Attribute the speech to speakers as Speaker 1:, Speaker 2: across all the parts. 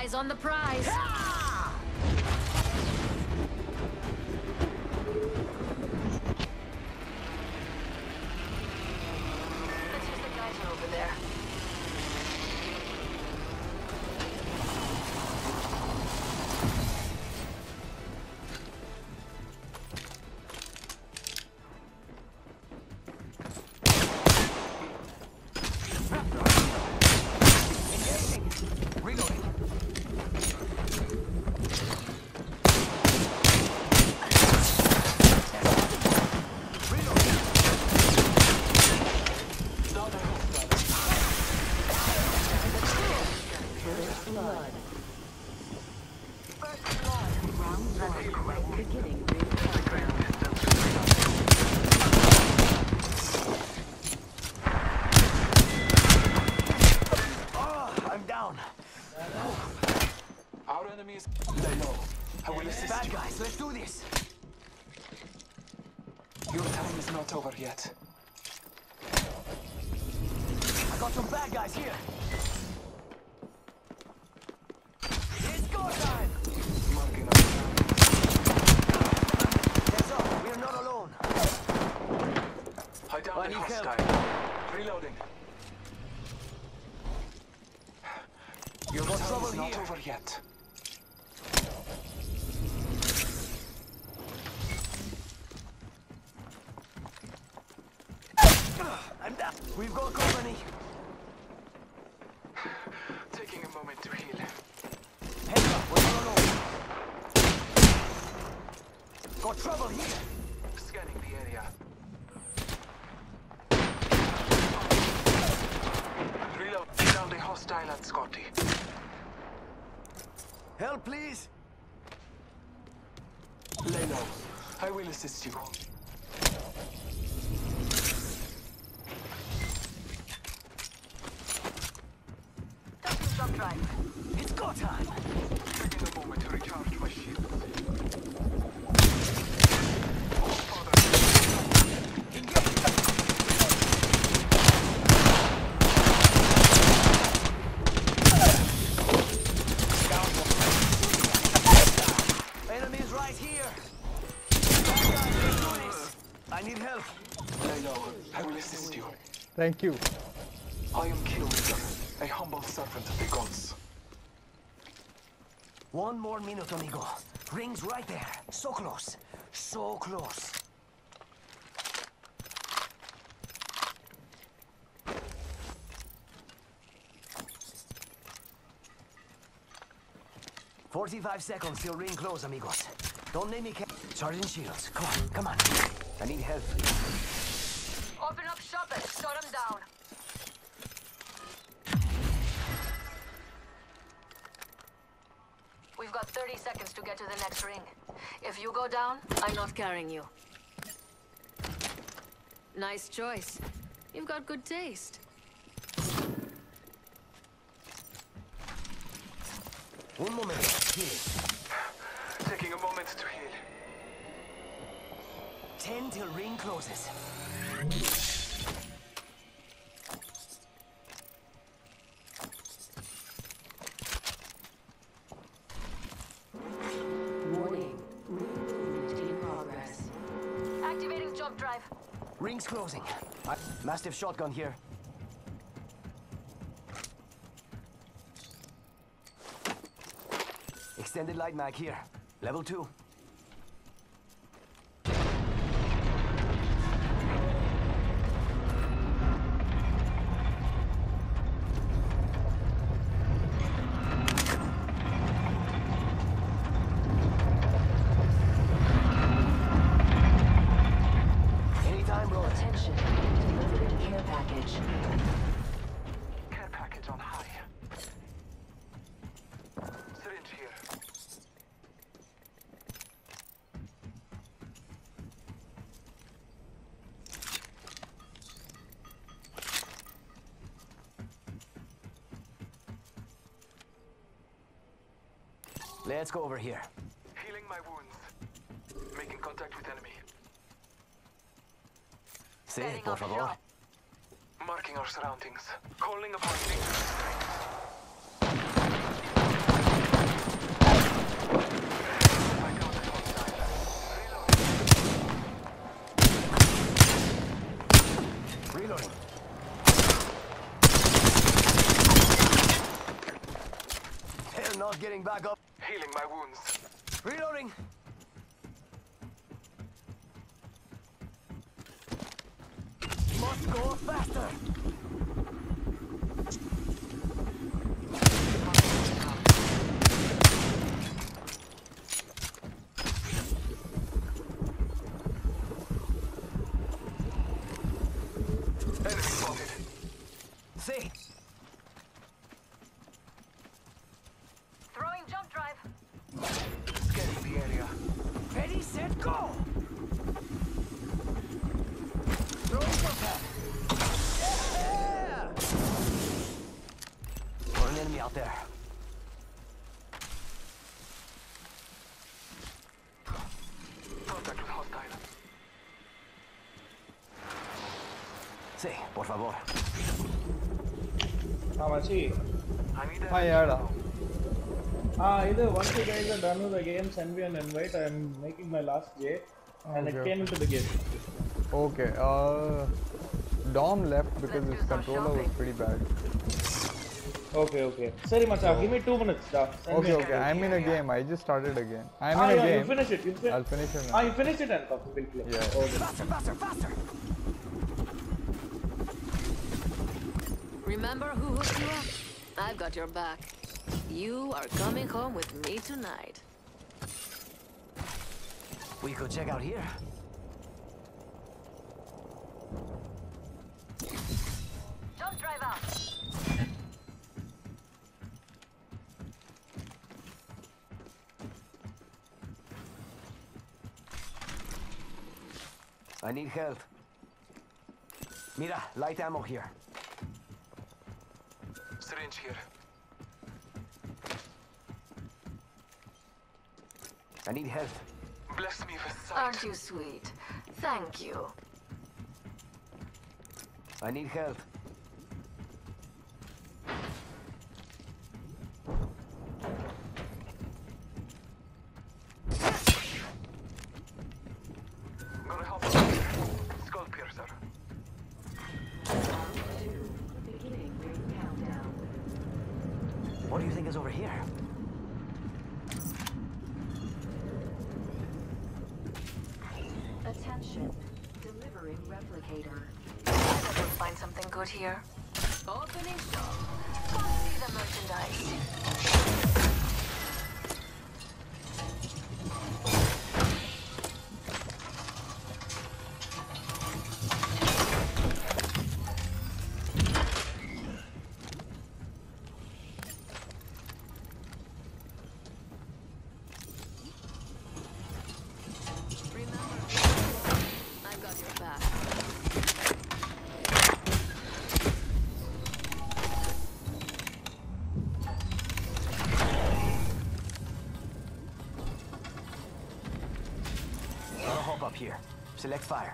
Speaker 1: Eyes on the prize.
Speaker 2: Got some bad guys here. It's go time.
Speaker 3: Marking our
Speaker 2: Heads up, we're not alone.
Speaker 3: I downed
Speaker 2: need
Speaker 3: the
Speaker 2: help.
Speaker 3: Reloading. Your
Speaker 2: trouble
Speaker 3: is not
Speaker 2: here.
Speaker 3: over yet.
Speaker 2: I'm down. We've got company.
Speaker 3: Taking a moment to heal.
Speaker 2: Heads up, we're not alone. Got trouble here.
Speaker 3: Scanning the area. Reload. Down the hostile at Scotty.
Speaker 2: Help, please.
Speaker 3: Lay low. I will assist you.
Speaker 1: Tossing jump drive.
Speaker 2: It's go time.
Speaker 3: Taking a moment to recharge my shield.
Speaker 2: Enemies right here. Bad guys, let's do this. I need help.
Speaker 3: Lay low. I will assist you.
Speaker 4: Thank you.
Speaker 3: I am Killwizard, a humble servant of the gods.
Speaker 2: One more minute, amigo. Ring's right there. So close. So close. Forty-five seconds till ring close, amigos. Don't name me ca- Charging shields. Come on, come on. I need help.
Speaker 1: Open up shop and shut them down. We've got 30 seconds to get to the next ring. If you go down, I'm not carrying you. Nice choice. You've got good taste.
Speaker 2: Un momento. Here.
Speaker 3: Taking a moment to heal.
Speaker 2: Ten till ring closes. Massive I shotgun here. Extended light mag here. Level
Speaker 3: 2.
Speaker 2: Let's go over here.
Speaker 3: Healing my wounds. Making contact with enemy.
Speaker 2: Sí, por favor.
Speaker 3: Marking our surroundings. Calling upon nature's strength.
Speaker 2: not getting back up.
Speaker 3: Healing my wounds.
Speaker 2: Reloading. Must go faster.
Speaker 3: Enemy spotted.
Speaker 2: See.
Speaker 1: Throwing jump drive.
Speaker 3: Scanning the area.
Speaker 2: Ready, set, go. Throwing jump pad. Yeah! Got an enemy out there.
Speaker 3: Contact with hostile.
Speaker 2: Sí, por favor.
Speaker 3: Amachi.
Speaker 5: Hi, Yada.
Speaker 4: Ah, either once you guys are done with the game, send me an invite. I'm making my last J. And
Speaker 5: okay.
Speaker 4: it came into the game.
Speaker 5: Okay, uh. Dom left because his controller was pretty bad.
Speaker 4: Okay, okay. Sorry, Macha, give me two minutes. Da.
Speaker 5: Okay, okay. I'm in a game. I just started again. I'm
Speaker 4: ah,
Speaker 5: in a
Speaker 4: yeah,
Speaker 5: game.
Speaker 4: You finish it. You fin
Speaker 5: I'll finish it.
Speaker 4: Ah,
Speaker 5: now.
Speaker 4: Ah, you finish it and we'll play.
Speaker 5: Yeah.
Speaker 4: Okay.
Speaker 2: Faster, faster, faster.
Speaker 1: Remember who hooked you up? I've got your back. You are coming home with me tonight.
Speaker 2: We could check out here.
Speaker 1: Jump drive out.
Speaker 2: I need help. Mira, light ammo here.
Speaker 3: Syringe here.
Speaker 2: I need help.
Speaker 3: Bless me with sight.
Speaker 1: Aren't you sweet? Thank you.
Speaker 2: I need help. Over here?
Speaker 6: Attention. Delivering replicator.
Speaker 1: I we'll find something good here. Opening shop. Come see the merchandise.
Speaker 2: Here. Select fire.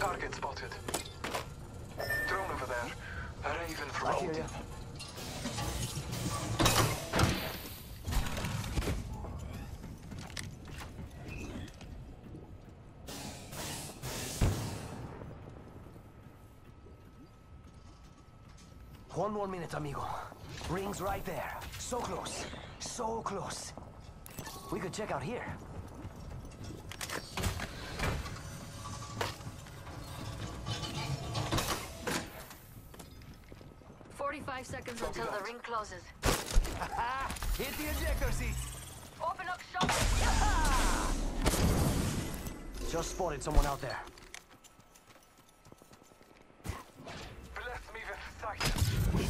Speaker 3: Target spotted. Drone over there. A raven from
Speaker 2: I One more minute, amigo. Ring's right there. So close. So close. We could check out here.
Speaker 1: Forty-five seconds until the ring closes.
Speaker 2: Hit the ejector seat.
Speaker 1: Open up shop.
Speaker 2: Just spotted someone out there.
Speaker 3: Bless me with sight.
Speaker 2: It's got time.
Speaker 3: Fight alone, die quick. Last of that enemy squad.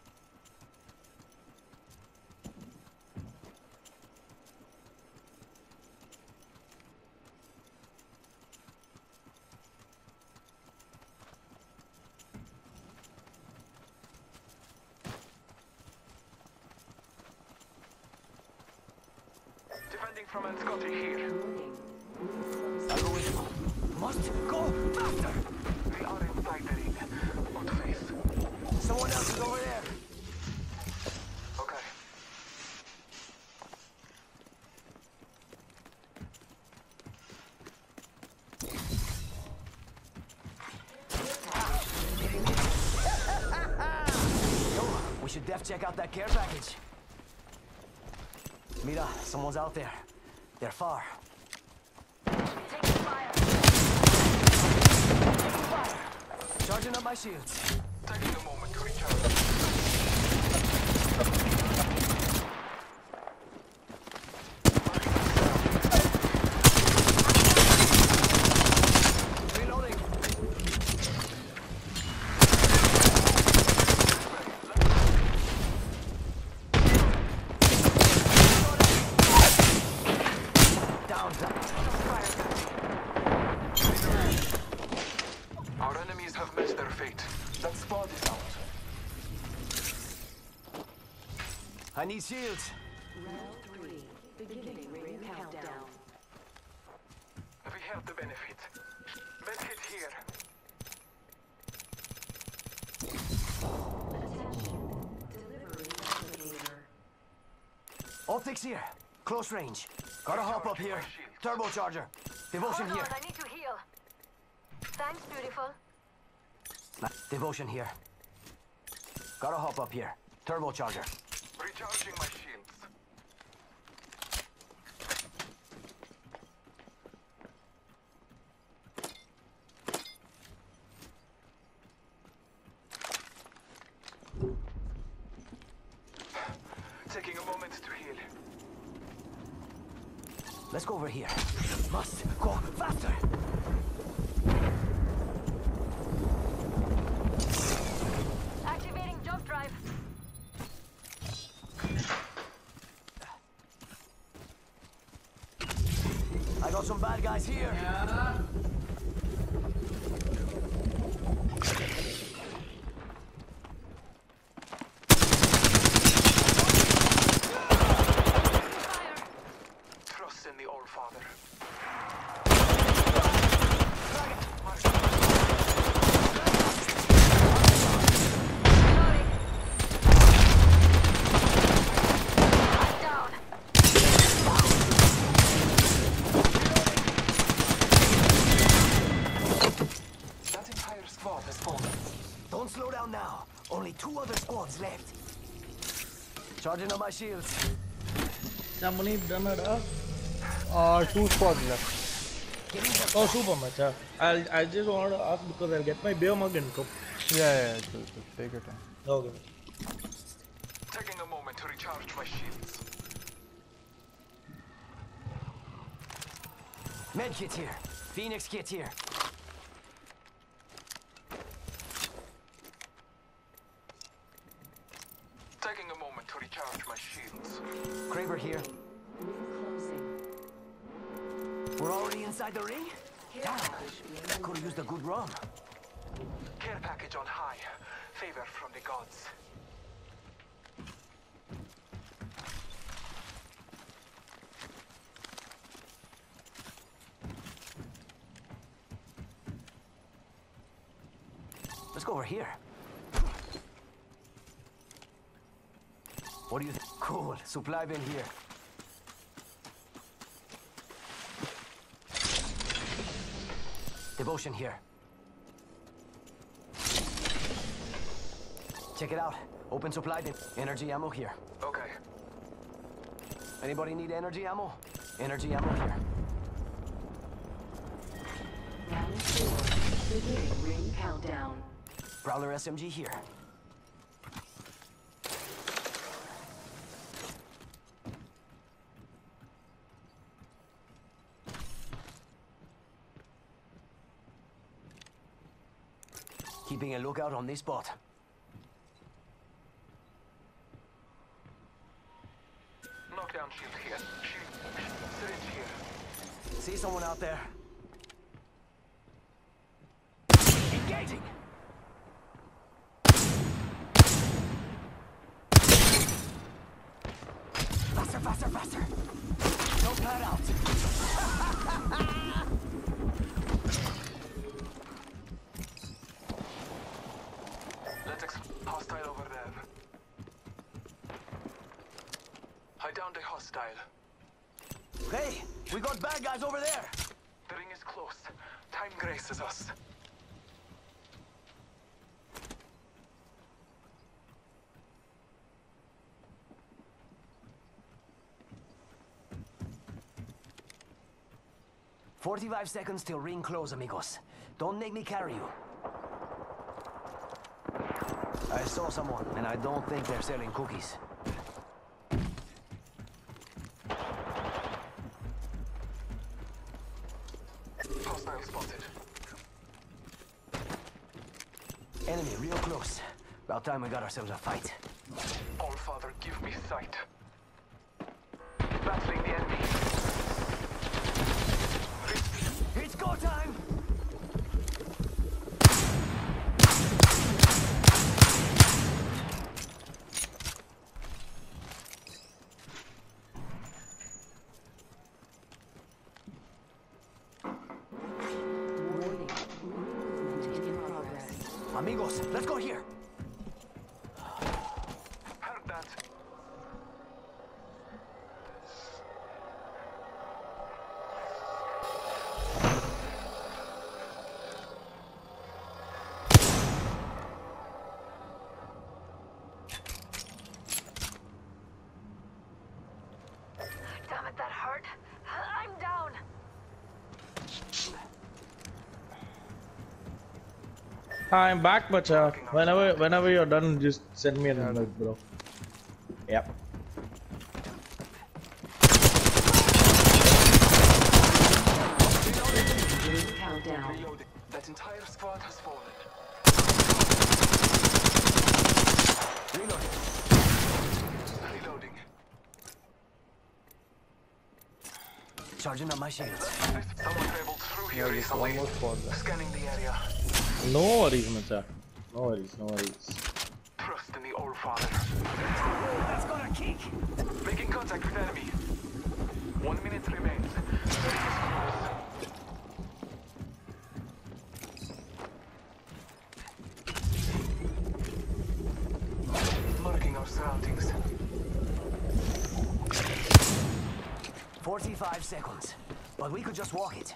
Speaker 3: Defending from here.
Speaker 6: Warning. Ring close.
Speaker 2: I'll go with you. Must go faster.
Speaker 3: We are ring.
Speaker 2: Someone else is over there.
Speaker 3: Okay.
Speaker 2: Yo, we should def check out that care package. Mira, someone's out there. They're far.
Speaker 1: Taking fire.
Speaker 2: Charging up my shields.
Speaker 3: Taking a moment to recharge.
Speaker 2: Down.
Speaker 3: Our enemies have met their fate. That squad is out.
Speaker 2: I need shields.
Speaker 6: Round three. Beginning ring countdown.
Speaker 3: We have the benefit. Medkit here.
Speaker 6: Attention. Delivering replicator.
Speaker 2: Optics here. Close range. Gotta hop up here. Turbocharger. Devotion oh,
Speaker 1: Hold
Speaker 2: here.
Speaker 1: on, I need to heal. Thanks, beautiful.
Speaker 2: Devotion here. Gotta hop up here. Turbocharger.
Speaker 3: Recharging my shields. Taking a moment to heal.
Speaker 2: Let's go over here. Must go faster.
Speaker 1: Activating jump drive.
Speaker 2: I got some bad guys here.
Speaker 3: Trust in the All Father.
Speaker 1: Reloading. Down.
Speaker 3: That entire squad has fallen.
Speaker 2: Don't slow down now. Only two other squads left. Charging up my shields.
Speaker 4: How many done it up?
Speaker 5: Uh, two squads left.
Speaker 4: Oh, super much. Huh? I'll, I just wanted to ask because I'll get my beer mug and cup.
Speaker 5: Yeah, yeah, yeah, chill, chill. Take your time.
Speaker 4: Okay.
Speaker 3: Taking a moment to recharge my shields.
Speaker 2: Med kit here. Phoenix kit here.
Speaker 3: Taking a moment to recharge my shields.
Speaker 2: Kraber here. We're already inside the ring? Damn. That could have used a good run.
Speaker 3: Care package on high. Favor from the gods.
Speaker 2: Let's go over here. What do you think? Cool. Supply bin here. Devotion here. Check it out. Open supply bin. Energy ammo here.
Speaker 3: Okay.
Speaker 2: Anybody need energy ammo? Energy ammo here.
Speaker 6: Round four. Beginning ring countdown.
Speaker 2: Prowler SMG here. Keeping a lookout on this spot.
Speaker 3: Knockdown shield here. Shield. Syringe here.
Speaker 2: See someone out there? Hostile over there. I
Speaker 3: downed a hostile.
Speaker 2: Hey, we got bad guys over there.
Speaker 3: The ring is close. Time graces us.
Speaker 2: Forty-five seconds till ring close, amigos. Don't make me carry you saw someone, and I don't think they're selling cookies.
Speaker 3: Hostile spotted.
Speaker 2: Enemy real close. About time we got ourselves a fight.
Speaker 3: All Father, give me sight.
Speaker 2: Amigos, let's go here.
Speaker 3: Heard that.
Speaker 1: Damn it, that hurt. I'm down.
Speaker 4: I'm back, but uh, whenever whenever you're done, just send me an invite, bro. Yep.
Speaker 6: Countdown.
Speaker 3: That entire squad has fallen. Reloading. Reloading.
Speaker 2: Charging up my shields.
Speaker 3: Someone traveled through
Speaker 5: Yeah,
Speaker 3: here recently.
Speaker 5: more squad left.
Speaker 3: Scanning the area.
Speaker 4: No worries, Macha. No worries, no worries.
Speaker 3: Trust in the All Father.
Speaker 2: That's got a kick.
Speaker 3: Making contact with enemy. One minute remains. Marking our surroundings.
Speaker 2: 45 seconds. But we could just walk it.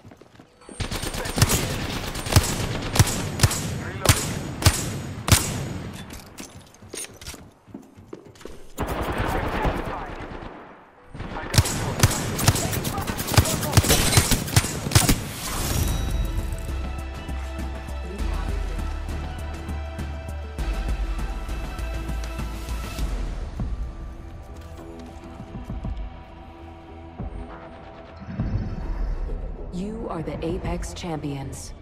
Speaker 6: Are the Apex Champions.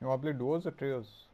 Speaker 5: You want to play duos or trios?